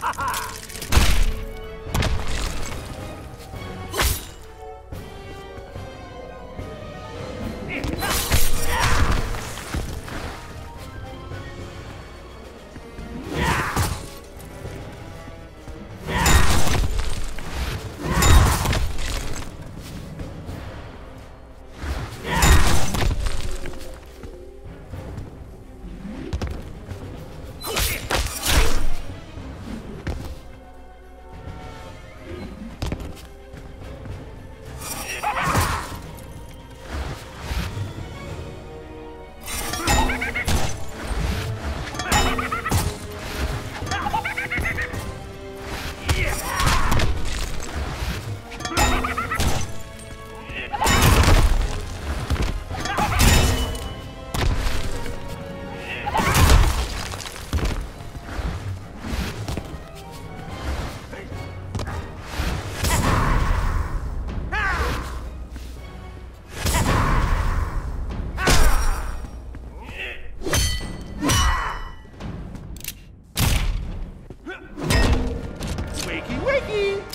哈哈。Bye.